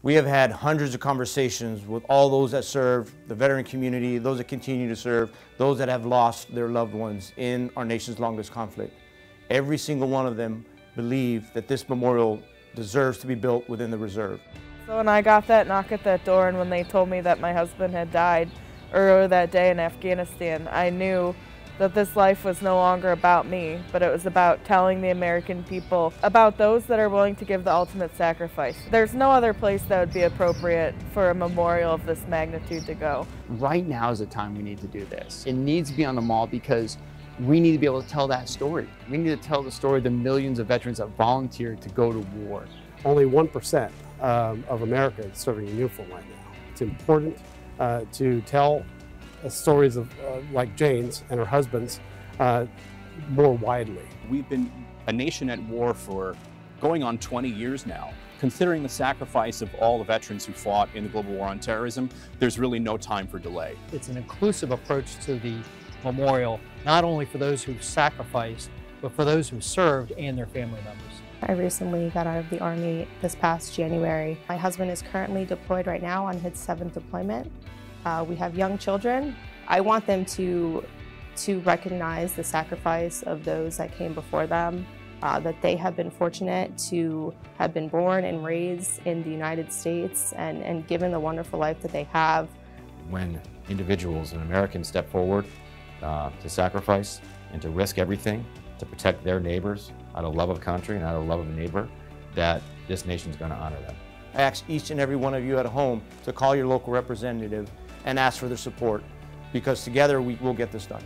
We have had hundreds of conversations with all those that serve, the veteran community, those that continue to serve, those that have lost their loved ones in our nation's longest conflict. Every single one of them believe that this memorial deserves to be built within the reserve. So when I got that knock at that door and when they told me that my husband had died earlier that day in Afghanistan, I knew that this life was no longer about me, but it was about telling the American people about those that are willing to give the ultimate sacrifice. There's no other place that would be appropriate for a memorial of this magnitude to go. Right now is the time we need to do this. It needs to be on the mall because we need to be able to tell that story. We need to tell the story of the millions of veterans that volunteered to go to war. Only 1% um, of America is serving in uniform right now. It's important uh, to tell stories of uh, like Jane's and her husband's uh, more widely. We've been a nation at war for going on 20 years now. Considering the sacrifice of all the veterans who fought in the global war on terrorism, there's really no time for delay. It's an inclusive approach to the memorial, not only for those who sacrificed, but for those who served and their family members. I recently got out of the Army this past January. My husband is currently deployed right now on his seventh deployment. Uh, we have young children. I want them to, to recognize the sacrifice of those that came before them, uh, that they have been fortunate to have been born and raised in the United States and, and given the wonderful life that they have. When individuals and Americans step forward uh, to sacrifice and to risk everything to protect their neighbors out of love of country and out of love of neighbor, that this nation's going to honor them. I ask each and every one of you at home to call your local representative and ask for their support because together we will get this done.